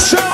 Russian.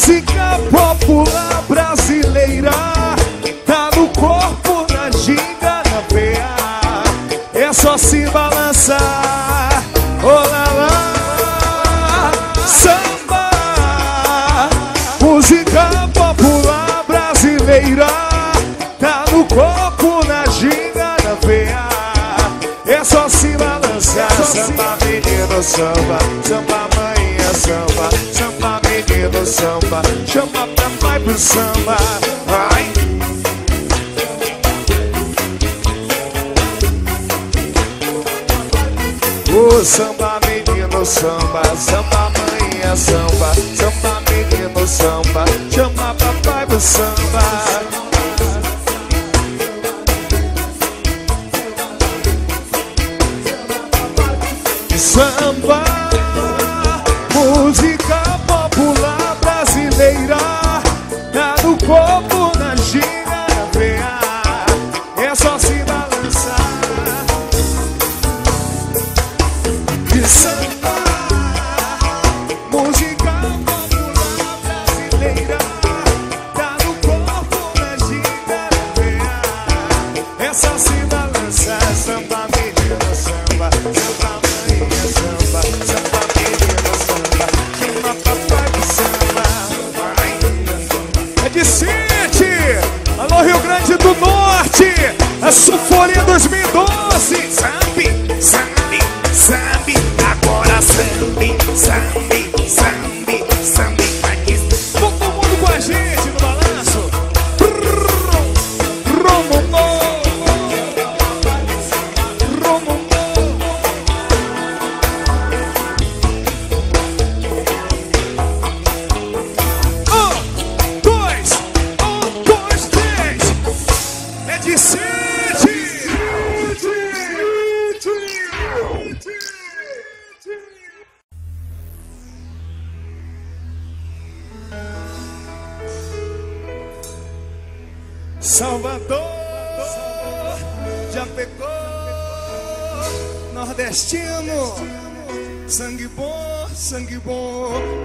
música popular brasileira. Tá no corpo, na ginga, na veia. É só se balançar. Olá lá Samba. Música popular brasileira. Tá no corpo, na ginga, na veia. É só se balançar. É só Samba se... menino, samba. Samba mãe é samba. Samba no samba. Chama pra vai pro samba. Vai. O samba menino samba. Samba mãe é samba. Samba menino samba. Chama papai pro samba. Samba, música bandeira é do corpo.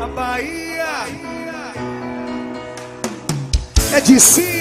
Bahia é de si.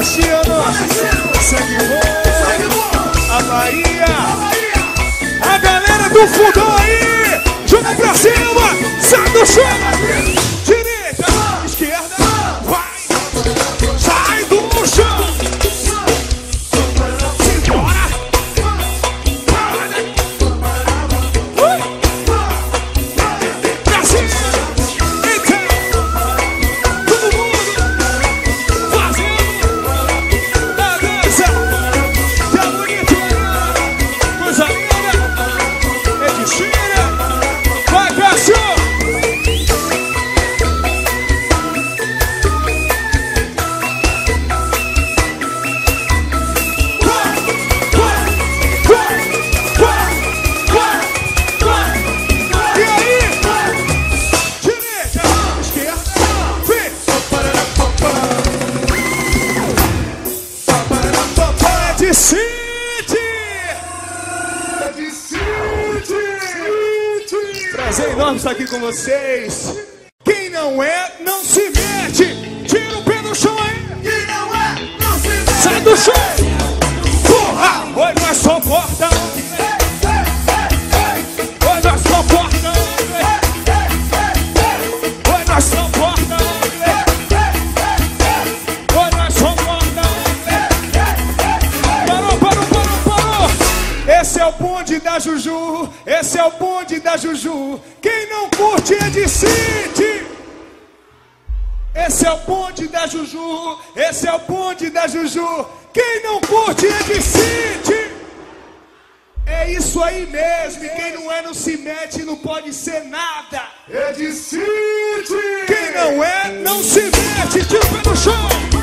É sim ou não? Segue o A Bahia. A galera do fundão aí. Joga pra cima. Sai do chão. Estamos aqui com vocês. Quem não é, não se mete. Tira o pé do chão aí. Quem não é, não se mete. Sai do chão. Porra, oi, nós só porta. Oi, nós só porta. Oi, nós só porta. Oi, nós só porta. Parou, parou, parou, parou. Esse é o bonde da Juju. Esse é o bonde da Juju. É de City. Esse é o bonde da Juju. Esse é o bonde da Juju. Quem não curte é de City. É isso aí mesmo. E quem não é não se mete, não pode ser nada. É de City. Quem não é não se mete. Tira o pé do chão.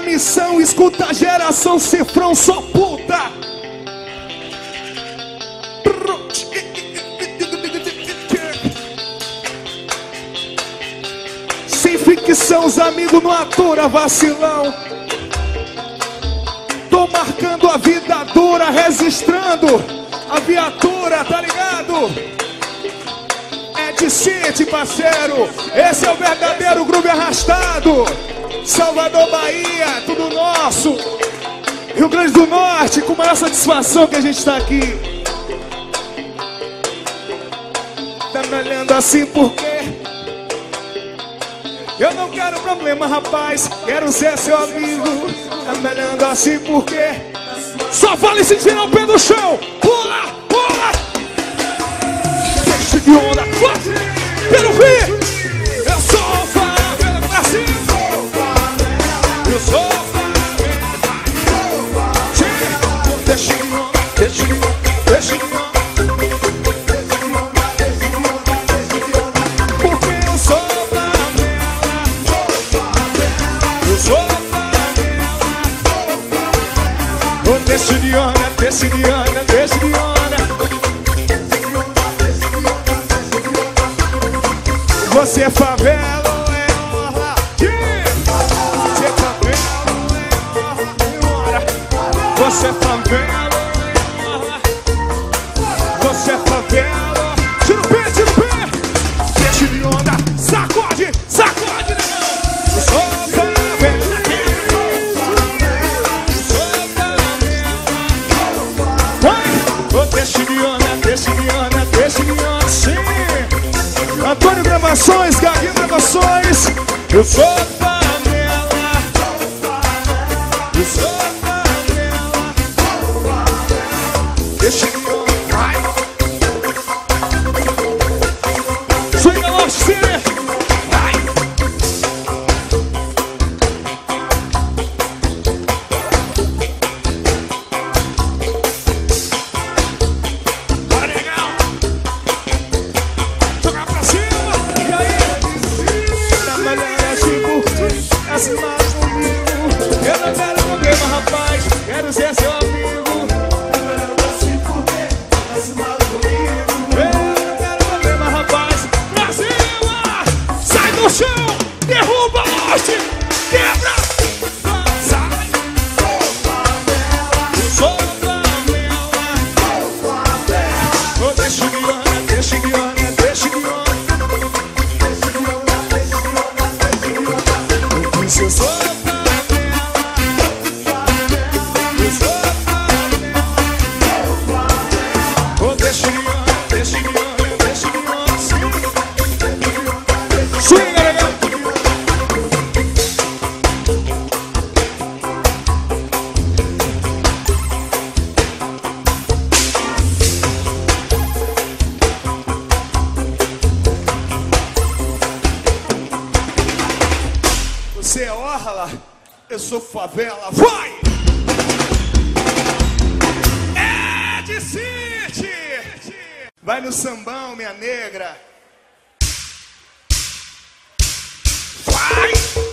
Missão. Escuta a geração cifrão, sou puta. Sem ficção, os amigos não atura vacilão. Tô marcando a vida dura, registrando a viatura, tá ligado? É de City, parceiro. Esse é o verdadeiro groove arrastado. Salvador, Bahia, tudo nosso. Rio Grande do Norte, com maior satisfação que a gente tá aqui. Tá me olhando assim por quê? Eu não quero problema, rapaz. Quero ser seu amigo. Tá me olhando assim por quê? Só fale se tirar o pé do chão. Pula, pula. Deixa de onda. Quero ver. Eu onda, deixa de onda, deixa de onda. Você é favela ou é orla? Você é favela ou é orla? Você é favela ou é orla? Você é favela. Gravações, Gaguinho Gravações. Eu sou Vai no sambão, minha negra. Vai!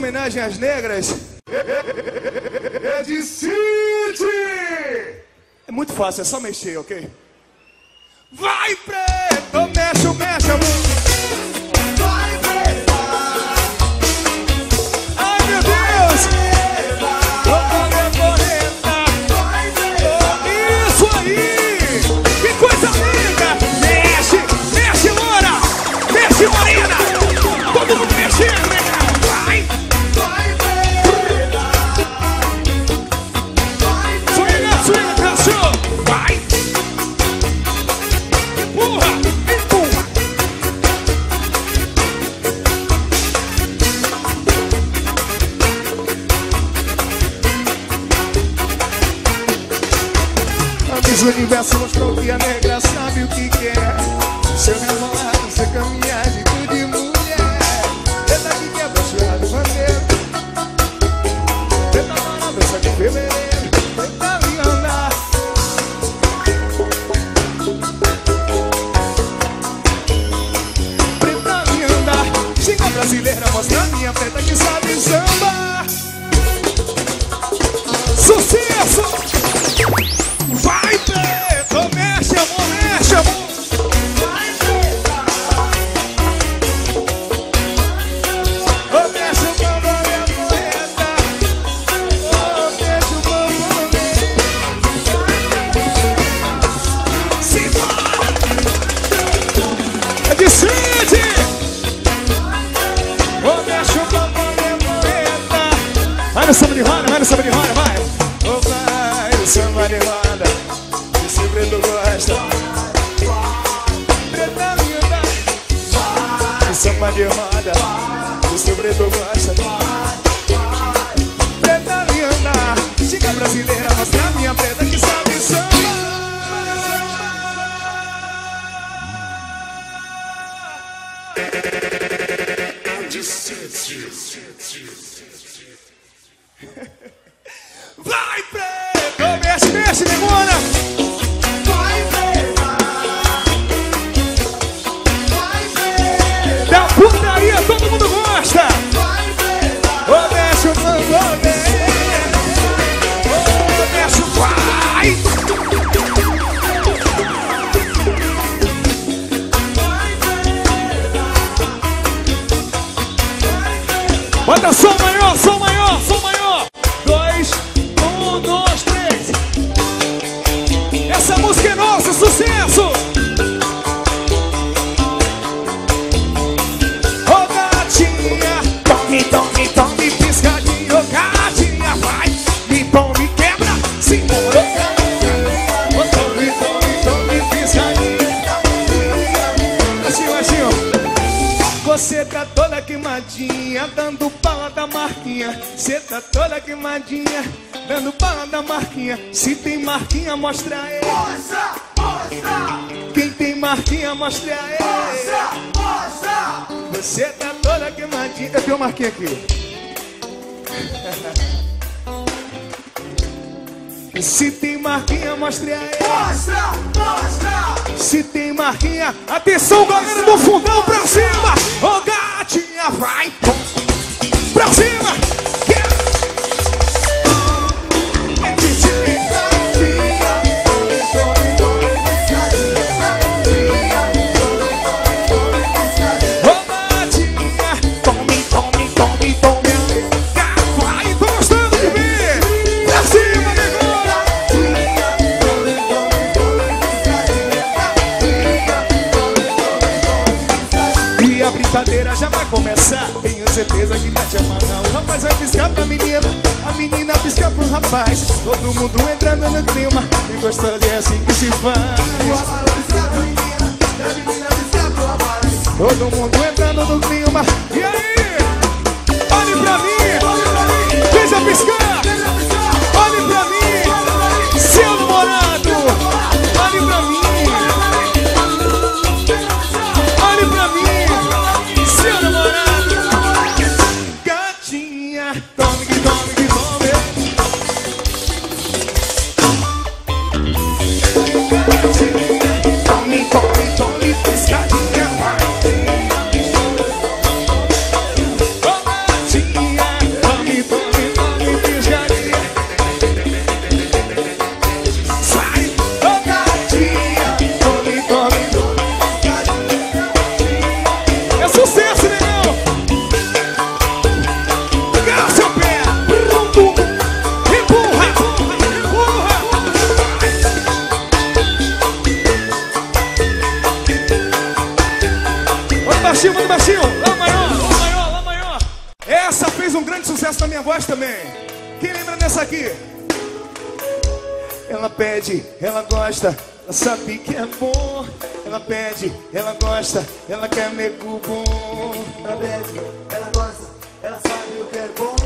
Homenagem às negras. É de City! É muito fácil, é só mexer, ok? Vai preto, mexe, mexe, amor. Universo mostrou que a negra no samba de roda, vai no samba de roda, vai! Vai no samba de roda! Esse preto gosta! Preta linda! Vai no samba de roda! Esse preto gosta! Preta linda! Chica brasileira, mostra a minha preta que sabe samba! Vai, Bota som maior, som maior, som maior! Dois, um, dois, três! Essa música é nossa, sucesso! Ô gatinha, tome, tome, tome, piscadinha, ô gatinha, vai, me quebra, ô tome, tome, tome, piscadinha, assim, assim. Você tá toda queimadinha, dando marquinha. Você tá toda queimadinha, dando bala da marquinha. Se tem marquinha, mostra aí. mostra, mostra, Quem tem marquinha, mostra aí. mostra, mostra. Você tá toda queimadinha. Eu tenho marquinha aqui. Se tem marquinha, mostre aí. Mostra, mostra, Se tem marquinha, atenção, galera do fundão pra cima. Ô gatinha, vai pra cima. Clima. E gostoso é assim que se faz. gosta, ela sabe que é bom. Ela pede, ela gosta, ela quer nego bom. Ela pede, ela gosta, ela sabe o que é bom.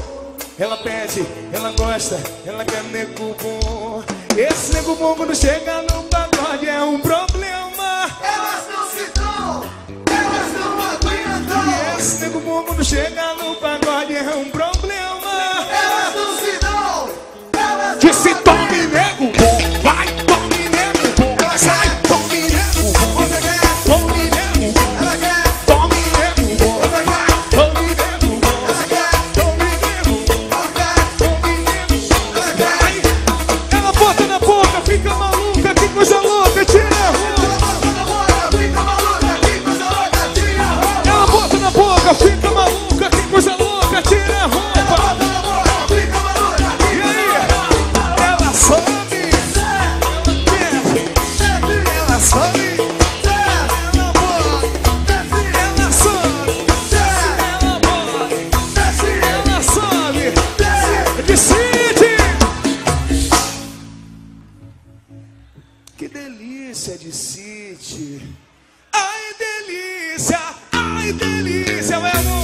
Ela pede, ela gosta, ela quer nego bom. Esse nego bom quando chega no pagode é um problema. Elas não se dão, elas não aguentam. E esse nego bom quando chega no delícia de City. Ai, delícia, ai, delícia, meu amor.